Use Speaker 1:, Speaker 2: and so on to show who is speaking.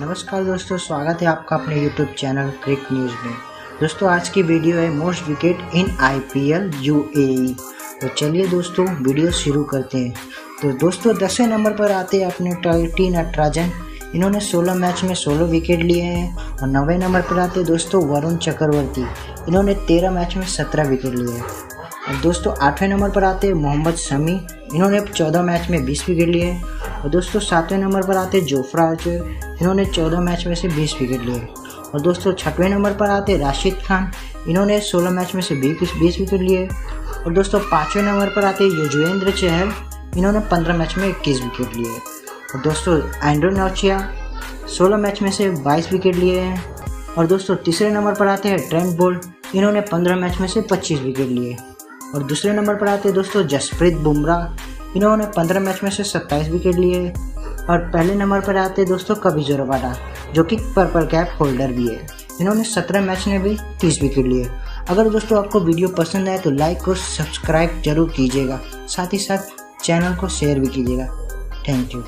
Speaker 1: नमस्कार दोस्तों, स्वागत है आपका अपने यूट्यूब चैनल क्रिक न्यूज़ में। दोस्तों, आज की वीडियो है most wicket in IPL UAE तो चलिए दोस्तों वीडियो शुरू करते हैं। तो दोस्तों, दसवें नंबर पर आते हैं अपने टी नटराजन। इन्होंने 16 मैच में 16 विकेट लिए हैं। और नवे नंबर पर आते हैं दोस्तों, वरुण चक्रवर्ती। इन्होंने 13 मैच में 17 विकेट लिए हैं। और दोस्तों, आठवें नंबर पर आते हैं मोहम्मद शमी। इन्होंने 14 मैच में 20 विकेट लिए हैं। और दोस्तों, सातवें नंबर पर आते जोफ्रा आर्चर इन्होंने चौदह मैच में से बीस विकेट लिए। और दोस्तों, छठवें नंबर पर आते राशिद खान। इन्होंने सोलह मैच में से बीस बीस विकेट लिए। और दोस्तों, पाँचवें नंबर पर आते युजवेंद्र चहल। इन्होंने पंद्रह मैच में इक्कीस विकेट लिए। और दोस्तों, एंड्रो नौचिया सोलह मैच में से बाईस विकेट लिए हैं। और दोस्तों, तीसरे नंबर पर आते हैं ट्रेंट बोल्ट। इन्होंने पंद्रह मैच में से पच्चीस विकेट लिए। और दूसरे नंबर पर आते हैं दोस्तों, जसप्रीत बुमराह। इन्होंने पंद्रह मैच में से सत्ताईस विकेट लिए। और पहले नंबर पर आते हैं दोस्तों कभी जोरवाडा जो कि पर्पल कैप होल्डर भी है। इन्होंने सत्रह मैच में भी तीस विकेट लिए। अगर दोस्तों आपको वीडियो पसंद आए तो लाइक और सब्सक्राइब ज़रूर कीजिएगा। साथ ही साथ चैनल को शेयर भी कीजिएगा। Thank you